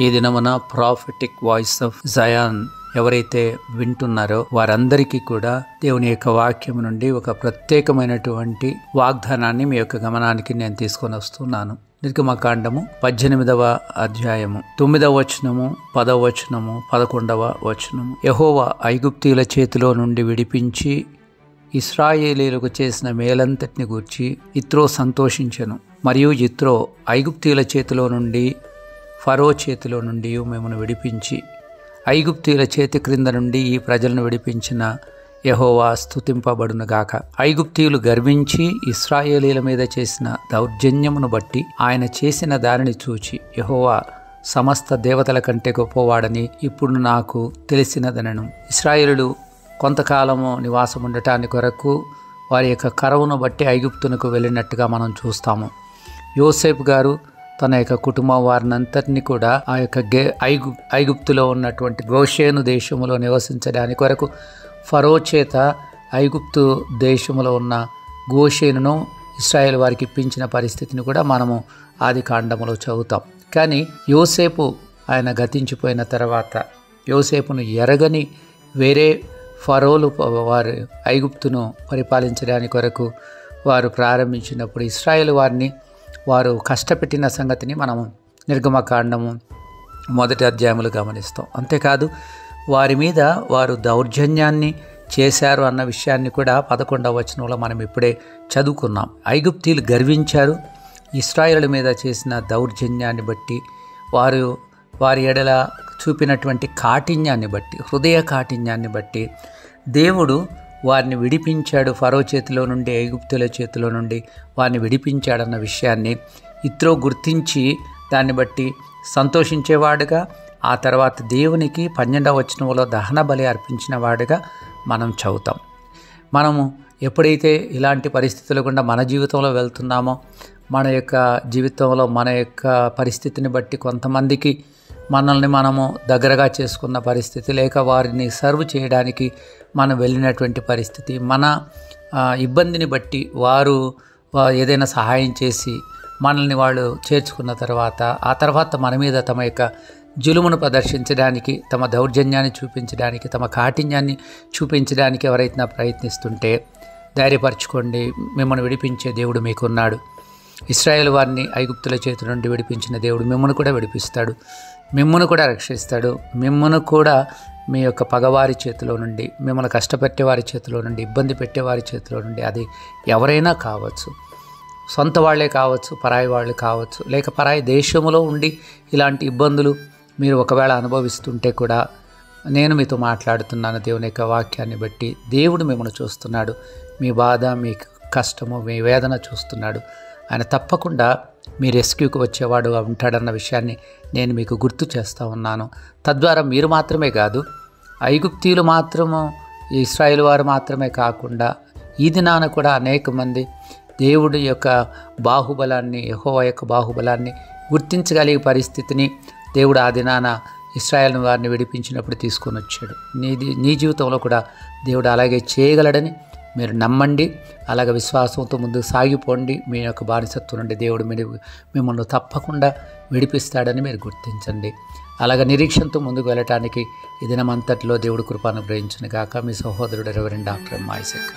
ఈ దినమున prophetic voice of Zion ఎవరైతే వింటున్నారో వారందరికీ కూడా దేవుని యొక్క వాక్యం నుండి ఒక ప్రత్యేకమైనటువంటి వాగ్దానాన్ని మీ యొక్క గమనానికి నేను తీసుకొని వస్తున్నాను. నిర్గమకాండము పద్దెనిమిదవ అధ్యాయము తొమ్మిదవ వచనము పదవ వచనము పదకొండవ వచనము. యహోవా ఐగుప్తీల చేతిలో నుండి విడిపించి ఇస్రాయేలీలకు చేసిన మేలంతటిని గూర్చి ఇత్రో సంతోషించెను. మరియు ఇత్రో ఐగుప్తీల చేతిలో నుండి ఫరో చేతిలో నుండి మిమ్మల్ని విడిపించి ఐగుప్తుల చేతి క్రింద నుండి ఈ ప్రజలను విడిపించిన యహోవా స్థుతింపబడునుగాక ఐగుప్తీయులు గర్వించి ఇస్రాయేలీల మీద చేసిన దౌర్జన్యమును బట్టి ఆయన చేసిన దానిని చూచి యహోవా సమస్త దేవతల కంటే గొప్పవాడని ఇప్పుడు నాకు తెలిసినదనను. ఇస్రాయేలులు కొంతకాలము నివాసం ఉండటాని కొరకు వారి యొక్క కరవును బట్టి ఐగుప్తునకు వెళ్ళినట్టుగా మనం చూస్తాము. యోసేపు గారు తన యొక్క కుటుంబం వారినంతటిని కూడా ఆ యొక్క గే ఐగు ఐగుప్తులో ఉన్నటువంటి గోషేను దేశములో నివసించడానికి కొరకు ఫరో చేత ఐగుప్తు దేశములో ఉన్న గోషేనును ఇస్రాయేల్ వారికి ఇప్పించిన పరిస్థితిని కూడా మనము ఆది కాండములో చదువుతాం. కానీ యోసేపు ఆయన గతించిపోయిన తర్వాత యోసేపును ఎరగని వేరే ఫరోలు వారు ఐగుప్తును పరిపాలించడానికి కొరకు వారు ప్రారంభించినప్పుడు ఇస్రాయేల్ వారిని వారు కష్టపెట్టిన సంగతిని మనము నిర్గమకాండము మొదటి అధ్యాయములు గమనిస్తాం. అంతేకాదు వారి మీద వారు దౌర్జన్యాన్ని చేశారు అన్న విషయాన్ని కూడా పదకొండవ వచనంలో మనం ఇప్పుడే చదువుకున్నాం. ఐగుప్తీలు గర్వించారు. ఇస్రాయేల్ మీద చేసిన దౌర్జన్యాన్ని బట్టి వారు వారి ఎడల చూపినటువంటి కాఠిన్యాన్ని బట్టి హృదయ కాఠిన్యాన్ని బట్టి దేవుడు వారిని విడిపించాడు ఫరో చేతిలో నుండి ఐగుప్తుల చేతిలో నుండి వారిని విడిపించాడన్న విషయాన్ని ఇత్రో గుర్తించి దాన్ని బట్టి సంతోషించేవాడుగా ఆ తర్వాత దేవునికి పన్నెండవ వచనంలో దహన బలి అర్పించిన వాడుగా మనం చదువుతాం. మనము ఎప్పుడైతే ఇలాంటి పరిస్థితులు గుండా మన జీవితంలో వెళ్తున్నామో మన యొక్క జీవితంలో మన యొక్క పరిస్థితిని బట్టి కొంతమందికి మనల్ని మనము దగ్గరగా చేసుకున్న పరిస్థితి లేక వారిని సర్వ్ చేయడానికి మనం వెళ్ళినటువంటి పరిస్థితి. మన ఇబ్బందిని బట్టి వారు ఏదైనా సహాయం చేసి మనల్ని వాళ్ళు చేర్చుకున్న తర్వాత ఆ తర్వాత మన మీద తమ యొక్క జులుమును ప్రదర్శించడానికి తమ దౌర్జన్యాన్ని చూపించడానికి తమ కాఠిన్యాన్ని చూపించడానికి ఎవరైతే ప్రయత్నిస్తుంటే ధైర్యపరచుకోండి. మిమ్మల్ని విడిపించే దేవుడు మీకున్నాడు. ఇస్రాయేల్ వారిని ఐగుప్తుల చేతి నుండి విడిపించిన దేవుడు మిమ్మల్ని కూడా విడిపిస్తాడు. మిమ్మను కూడా రక్షిస్తాడు. మిమ్మను కూడా మీ యొక్క పగవారి చేతిలో నుండి మిమ్మల్ని కష్టపెట్టే వారి చేతిలో నుండి ఇబ్బంది పెట్టేవారి చేతిలో నుండి అది ఎవరైనా కావచ్చు. సొంత వాళ్ళే కావచ్చు పరాయి వాళ్ళు కావచ్చు లేక పరాయి దేశంలో ఉండి ఇలాంటి ఇబ్బందులు మీరు ఒకవేళ అనుభవిస్తుంటే కూడా నేను మీతో మాట్లాడుతున్నాను దేవుని యొక్క వాక్యాన్ని బట్టి. దేవుడు మిమ్మల్ని చూస్తున్నాడు. మీ బాధ మీ కష్టము మీ వేదన చూస్తున్నాడు. ఆయన తప్పకుండా మీ రెస్క్యూకి వచ్చేవాడు ఉంటాడన్న విషయాన్ని నేను మీకు గుర్తు చేస్తూ ఉన్నాను. తద్వారా మీరు మాత్రమే కాదు ఐగుప్తీయులు మాత్రము ఇస్రాయేల్ వారు మాత్రమే కాకుండా ఈ దినాన కూడా అనేక మంది దేవుడి యొక్క బాహుబలాన్ని యహోవ యొక్క బాహుబలాన్ని గుర్తించగలిగే పరిస్థితిని దేవుడు ఆ దినాన ఇస్రాయల్ వారిని విడిపించినప్పుడు తీసుకొని వచ్చాడు. నీ నీ జీవితంలో కూడా దేవుడు అలాగే చేయగలడని మీరు నమ్మండి అలాగ విశ్వాసంతో ముందుకు సాగిపోండి. మీ యొక్క బానిసత్వం నుండి దేవుడు మీరు మిమ్మల్ని తప్పకుండా విడిపిస్తాడని మీరు గుర్తించండి. అలాగ నిరీక్షణతో ముందుకు వెళ్ళటానికి ఈ దినమంతట్లో దేవుడు కృపాను గ్రహించిన గాక మీ సహోదరుడు రెవరెండ్ డాక్టర్ మాయిసెక్